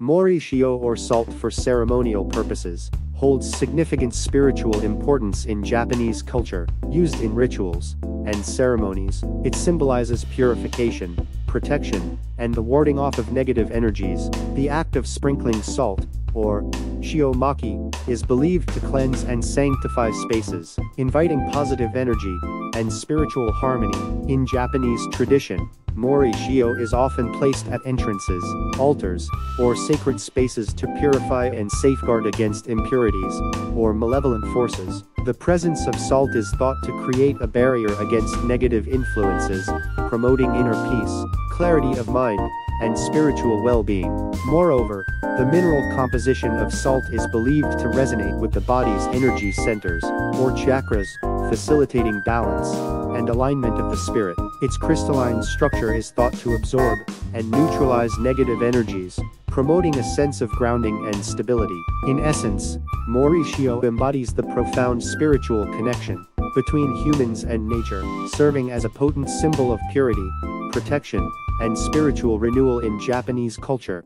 Mori shio or salt for ceremonial purposes, holds significant spiritual importance in Japanese culture, used in rituals and ceremonies. It symbolizes purification, protection, and the warding off of negative energies. The act of sprinkling salt, or shiomaki, is believed to cleanse and sanctify spaces, inviting positive energy and spiritual harmony. In Japanese tradition, Mori Shio is often placed at entrances, altars, or sacred spaces to purify and safeguard against impurities or malevolent forces. The presence of salt is thought to create a barrier against negative influences, promoting inner peace, clarity of mind, and spiritual well-being. Moreover, the mineral composition of salt is believed to resonate with the body's energy centers, or chakras, facilitating balance and alignment of the spirit. Its crystalline structure is thought to absorb and neutralize negative energies, promoting a sense of grounding and stability. In essence, Mori Shio embodies the profound spiritual connection between humans and nature, serving as a potent symbol of purity, protection, and spiritual renewal in Japanese culture.